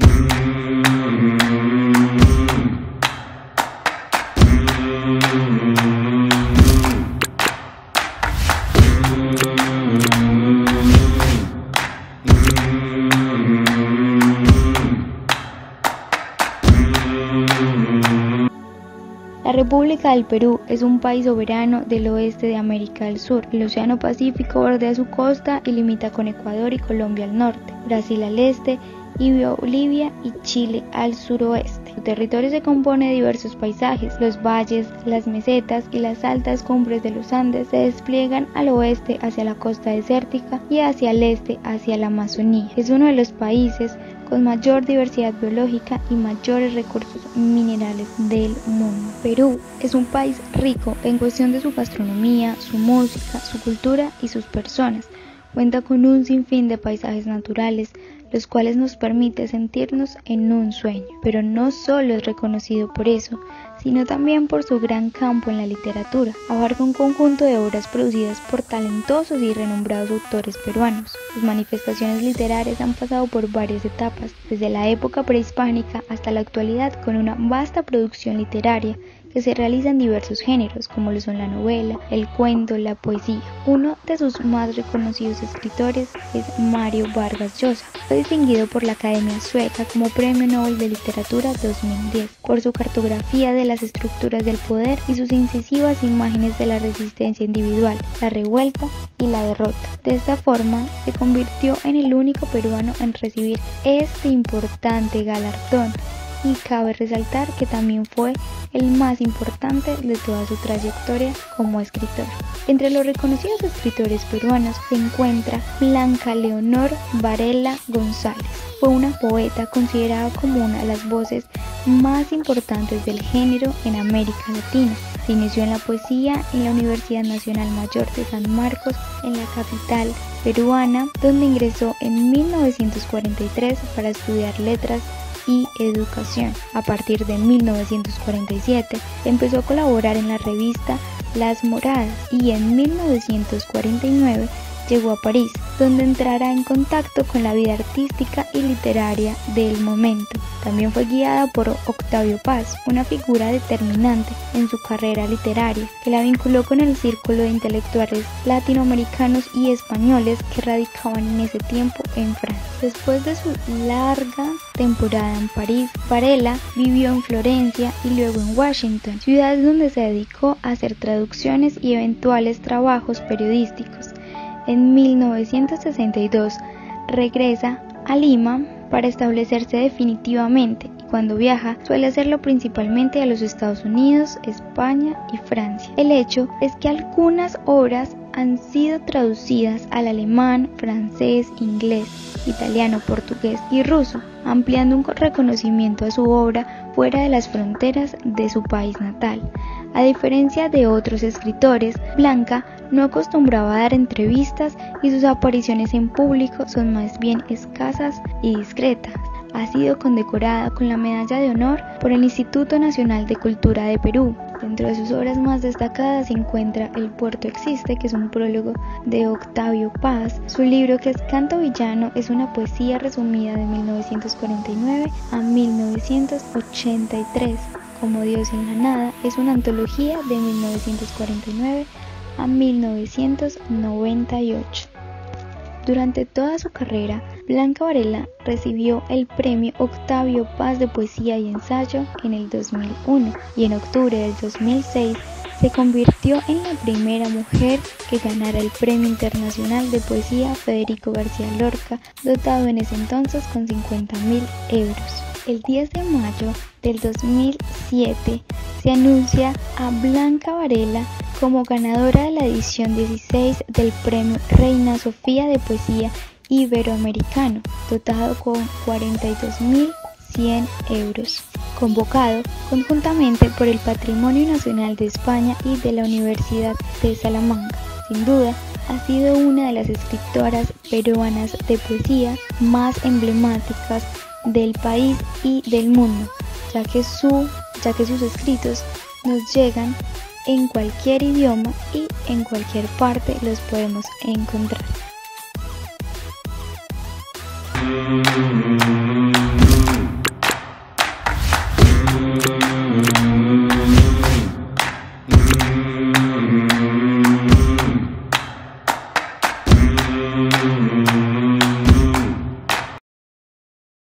Mm-hmm. La República del Perú es un país soberano del oeste de América del Sur. El Océano Pacífico bordea su costa y limita con Ecuador y Colombia al norte, Brasil al este y Bolivia y Chile al suroeste. Su territorio se compone de diversos paisajes. Los valles, las mesetas y las altas cumbres de los Andes se despliegan al oeste hacia la costa desértica y hacia el este hacia la Amazonía. Es uno de los países con mayor diversidad biológica y mayores recursos minerales del mundo. Perú es un país rico en cuestión de su gastronomía, su música, su cultura y sus personas. Cuenta con un sinfín de paisajes naturales, los cuales nos permite sentirnos en un sueño. Pero no solo es reconocido por eso, sino también por su gran campo en la literatura. Abarca un conjunto de obras producidas por talentosos y renombrados autores peruanos. Sus manifestaciones literarias han pasado por varias etapas, desde la época prehispánica hasta la actualidad, con una vasta producción literaria que se realiza en diversos géneros, como lo son la novela, el cuento, la poesía. Uno de sus más reconocidos escritores es Mario Vargas Llosa. Fue distinguido por la Academia Sueca como Premio Nobel de Literatura 2010 por su cartografía de las estructuras del poder y sus incisivas imágenes de la resistencia individual, la revuelta y la derrota. De esta forma, se convirtió en el único peruano en recibir este importante galardón y cabe resaltar que también fue el más importante de toda su trayectoria como escritor. Entre los reconocidos escritores peruanos se encuentra Blanca Leonor Varela González. Fue una poeta considerada como una de las voces más importantes del género en América Latina. Se inició en la poesía en la Universidad Nacional Mayor de San Marcos, en la capital peruana, donde ingresó en 1943 para estudiar letras y educación. A partir de 1947 empezó a colaborar en la revista Las Moradas y en 1949 llegó a París, donde entrará en contacto con la vida artística y literaria del momento. También fue guiada por Octavio Paz, una figura determinante en su carrera literaria, que la vinculó con el círculo de intelectuales latinoamericanos y españoles que radicaban en ese tiempo en Francia. Después de su larga temporada en París, Varela vivió en Florencia y luego en Washington, ciudades donde se dedicó a hacer traducciones y eventuales trabajos periodísticos. En 1962 regresa a Lima para establecerse definitivamente y cuando viaja suele hacerlo principalmente a los Estados Unidos, España y Francia. El hecho es que algunas obras han sido traducidas al alemán, francés, inglés, italiano, portugués y ruso, ampliando un reconocimiento a su obra fuera de las fronteras de su país natal. A diferencia de otros escritores, Blanca no acostumbraba a dar entrevistas y sus apariciones en público son más bien escasas y discretas. Ha sido condecorada con la Medalla de Honor por el Instituto Nacional de Cultura de Perú. Dentro de sus obras más destacadas se encuentra El puerto existe, que es un prólogo de Octavio Paz. Su libro, que es Canto Villano, es una poesía resumida de 1949 a 1983. Como Dios en la Nada es una antología de 1949 a 1998. Durante toda su carrera, Blanca Varela recibió el premio Octavio Paz de Poesía y Ensayo en el 2001 y en octubre del 2006 se convirtió en la primera mujer que ganara el Premio Internacional de Poesía Federico García Lorca, dotado en ese entonces con 50 mil euros. El 10 de mayo del 2007 se anuncia a Blanca Varela como ganadora de la edición 16 del Premio Reina Sofía de Poesía Iberoamericano, dotado con 42.100 euros, convocado conjuntamente por el Patrimonio Nacional de España y de la Universidad de Salamanca. Sin duda, ha sido una de las escritoras peruanas de poesía más emblemáticas del país y del mundo, ya que, su, ya que sus escritos nos llegan en cualquier idioma y en cualquier parte los podemos encontrar. Mm-hmm.